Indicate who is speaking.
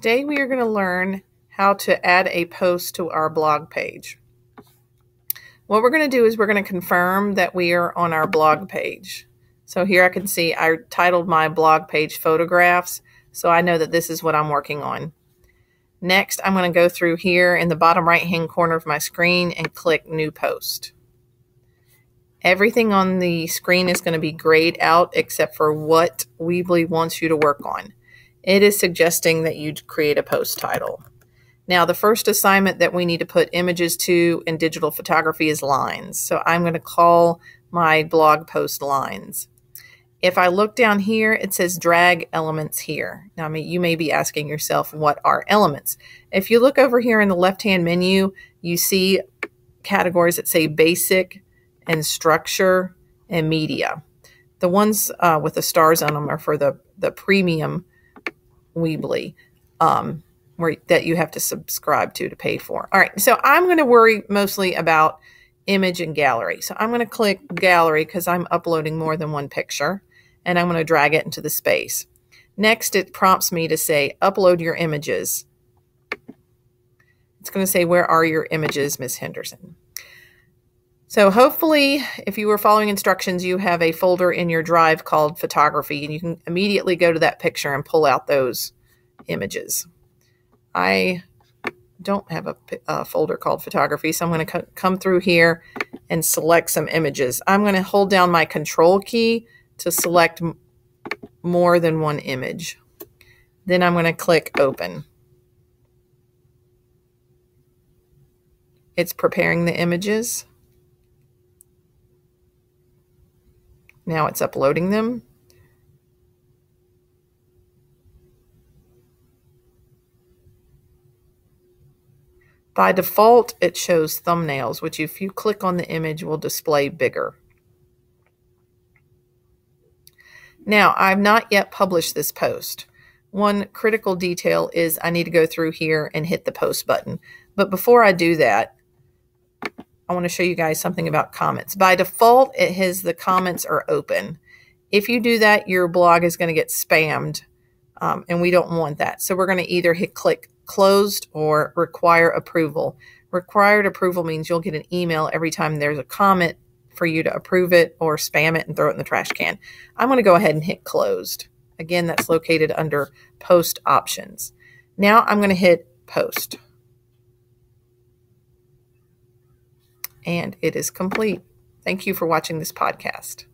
Speaker 1: Today we are going to learn how to add a post to our blog page. What we're going to do is we're going to confirm that we are on our blog page. So here I can see I titled my blog page photographs, so I know that this is what I'm working on. Next, I'm going to go through here in the bottom right hand corner of my screen and click New Post. Everything on the screen is going to be grayed out except for what Weebly wants you to work on it is suggesting that you create a post title. Now, the first assignment that we need to put images to in digital photography is lines. So I'm going to call my blog post lines. If I look down here, it says drag elements here. Now, I mean, you may be asking yourself, what are elements? If you look over here in the left-hand menu, you see categories that say basic and structure and media. The ones uh, with the stars on them are for the, the premium Weebly um, where that you have to subscribe to to pay for. All right, so I'm going to worry mostly about image and gallery. So I'm going to click gallery because I'm uploading more than one picture and I'm going to drag it into the space. Next, it prompts me to say upload your images. It's going to say, where are your images, Miss Henderson? So hopefully, if you were following instructions, you have a folder in your drive called photography, and you can immediately go to that picture and pull out those images. I don't have a, a folder called photography, so I'm going to come through here and select some images. I'm going to hold down my control key to select more than one image. Then I'm going to click open. It's preparing the images. Now it's uploading them. By default, it shows thumbnails, which if you click on the image will display bigger. Now, I've not yet published this post. One critical detail is I need to go through here and hit the post button. But before I do that, I want to show you guys something about comments. By default, it has the comments are open. If you do that, your blog is going to get spammed, um, and we don't want that. So we're going to either hit click closed or require approval. Required approval means you'll get an email every time there's a comment for you to approve it or spam it and throw it in the trash can. I'm going to go ahead and hit closed. Again, that's located under post options. Now I'm going to hit post. And it is complete. Thank you for watching this podcast.